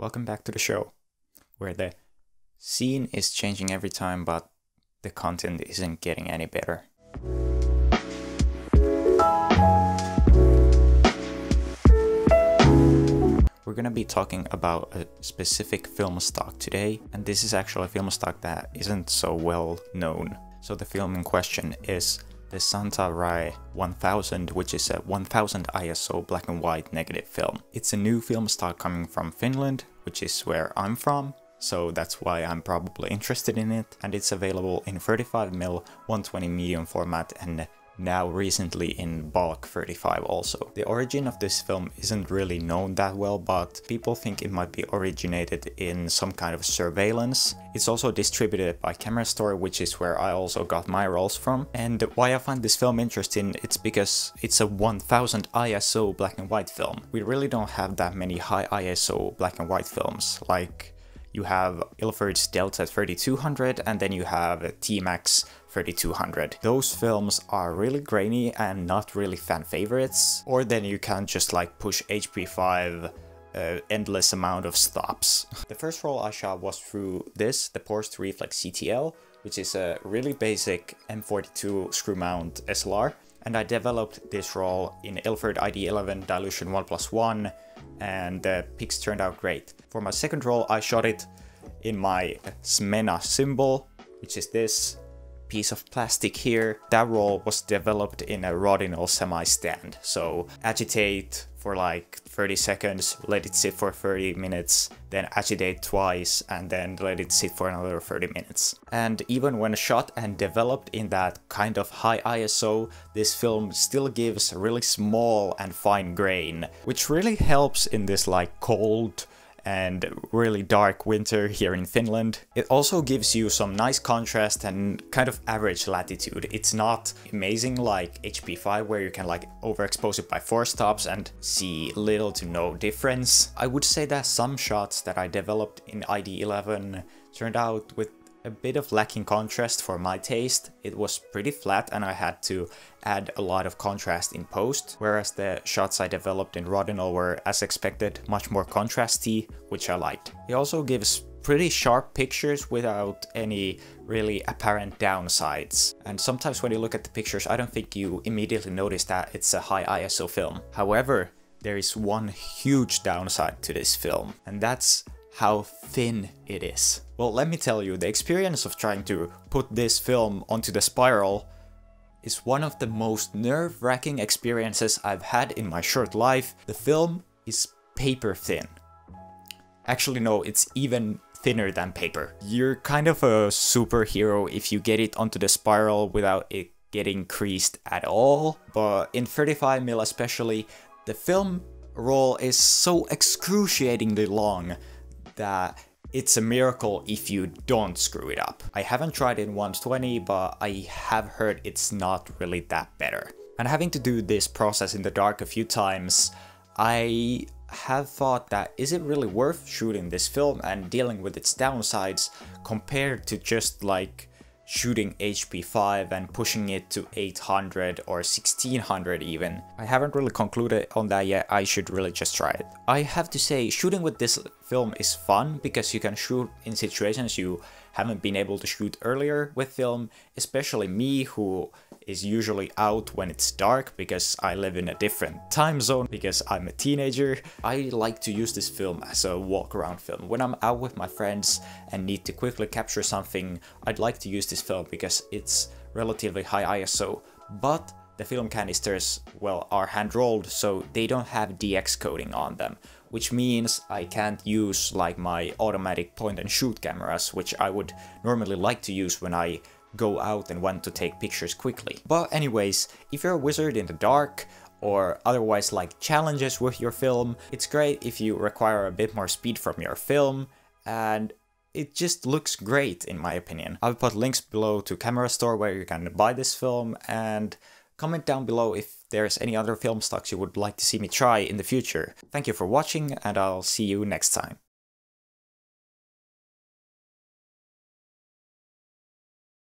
Welcome back to the show, where the scene is changing every time, but the content isn't getting any better. We're gonna be talking about a specific film stock today, and this is actually a film stock that isn't so well known. So the film in question is the Santa RAE 1000, which is a 1000 ISO black and white negative film. It's a new film stock coming from Finland, which is where I'm from, so that's why I'm probably interested in it, and it's available in 35mm 120 medium format and now recently in bulk 35 also. The origin of this film isn't really known that well, but people think it might be originated in some kind of surveillance. It's also distributed by Kamerastore, which is where I also got my rolls from. And why I find this film interesting, it's because it's a 1000 ISO black and white film. We really don't have that many high ISO black and white films, like you have Ilford's Delta 3200 and then you have T-Max 3200. Those films are really grainy and not really fan favorites, or then you can just like push HP5 uh, endless amount of stops. the first roll I shot was through this, the Porst Reflex CTL, which is a really basic M42 screw mount SLR, and I developed this roll in Ilford ID11 dilution 1 plus 1, and the pics turned out great. For my second roll I shot it in my Smena symbol, which is this, piece of plastic here. That roll was developed in a Rodinal semi-stand. So agitate for like 30 seconds, let it sit for 30 minutes, then agitate twice, and then let it sit for another 30 minutes. And even when shot and developed in that kind of high ISO, this film still gives really small and fine grain, which really helps in this like cold, and really dark winter here in Finland. It also gives you some nice contrast and kind of average latitude. It's not amazing like HP5 where you can like overexpose it by 4 stops and see little to no difference. I would say that some shots that I developed in ID11 turned out with a bit of lacking contrast for my taste. It was pretty flat and I had to add a lot of contrast in post, whereas the shots I developed in Rodinal were, as expected, much more contrasty, which I liked. It also gives pretty sharp pictures without any really apparent downsides. And sometimes when you look at the pictures, I don't think you immediately notice that it's a high ISO film. However, there is one huge downside to this film, and that's how thin it is. Well, let me tell you, the experience of trying to put this film onto the spiral is one of the most nerve-wracking experiences I've had in my short life. The film is paper thin. Actually no, it's even thinner than paper. You're kind of a superhero if you get it onto the spiral without it getting creased at all, but in 35mm especially, the film roll is so excruciatingly long that it's a miracle if you don't screw it up. I haven't tried in 120, but I have heard it's not really that better. And having to do this process in the dark a few times, I have thought that is it really worth shooting this film and dealing with its downsides compared to just like shooting HP5 and pushing it to 800 or 1600 even. I haven't really concluded on that yet, I should really just try it. I have to say, shooting with this film is fun because you can shoot in situations you haven't been able to shoot earlier with film, especially me who is usually out when it's dark because I live in a different time zone because I'm a teenager. I like to use this film as a walk around film. When I'm out with my friends and need to quickly capture something, I'd like to use this film because it's relatively high ISO, but the film canisters, well, are hand rolled, so they don't have DX coating on them, which means I can't use like my automatic point and shoot cameras, which I would normally like to use when I go out and want to take pictures quickly. But anyways, if you're a wizard in the dark, or otherwise like challenges with your film, it's great if you require a bit more speed from your film, and it just looks great in my opinion. I'll put links below to Kamerastore where you can buy this film, and comment down below if there's any other film stocks you would like to see me try in the future. Thank you for watching, and I'll see you next time.